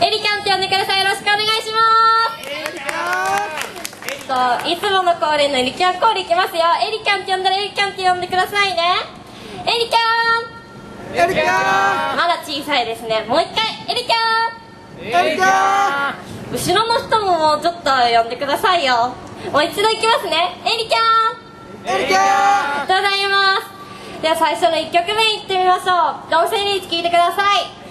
エリキャンって呼んでくださいよろしくお願いしますといつもの恒例のエリキャンコールいきますよエリキャンって呼んだらエリキャンって呼んでくださいね。エリキャン。エリキャーまだ小さいですね。もう一回エリキャン。エリキャ後ろの人ももうちょっと呼んでくださいよ。もう一度いきますね。エリキャン。ーエリキャありがとうございます。では最初の1曲目いってみましょう。同性リーチ聴いてください「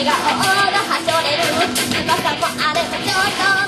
笑顔のはしょれる高さもあればちょっと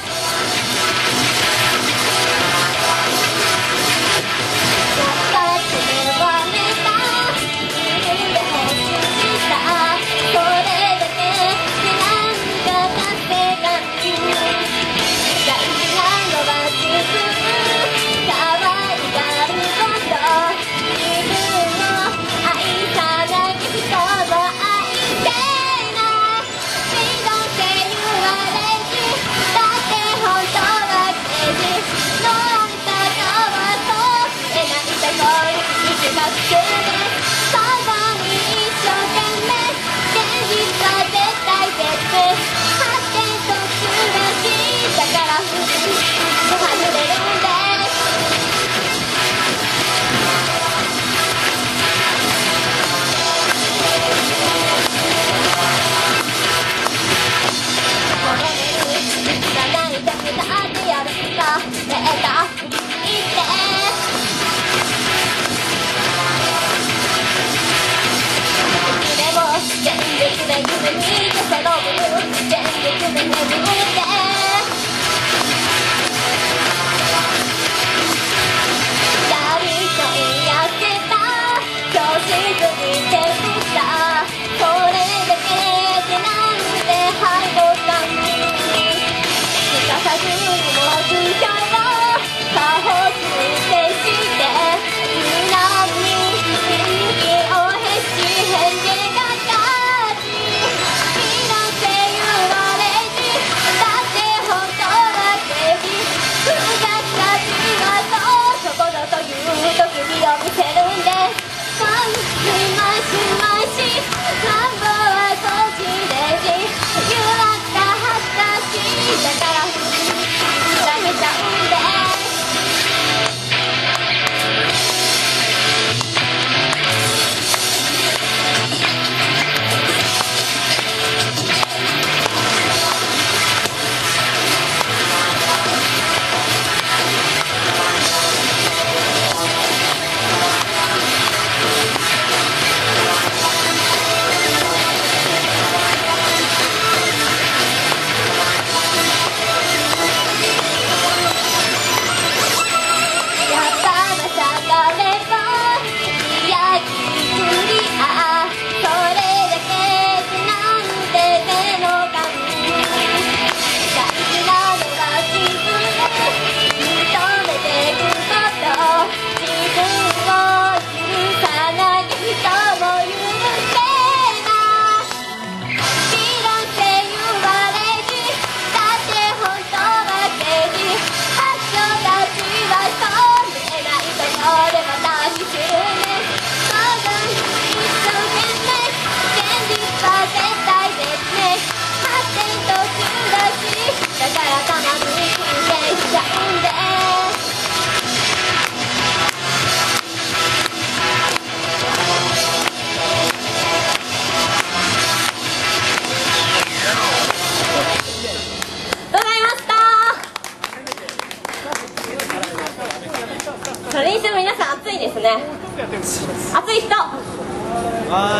暑い人。は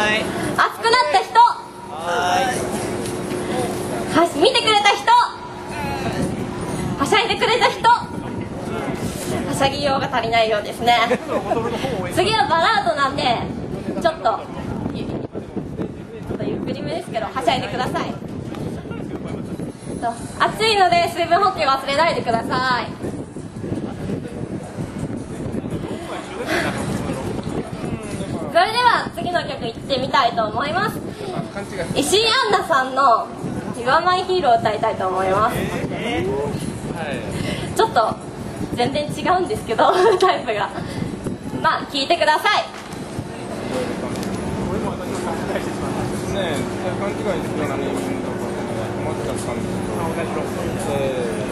ーい。熱くなった人。ははし見てくれた人。はしゃいでくれた人。はしゃぎようが足りないようですね。次はバラードなんでちょっとゆっくりめですけどはしゃいでください。と暑いので水分補給忘れないでくださいそれでは次の曲いってみたいと思います。石井杏奈さんの「ユアマイヒーロー」を歌いたいと思います。ちょっと全然違うんですけど タイプが。まあ聞いてください。ねえ、勘違いっちゃったんですけど。え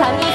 감 사.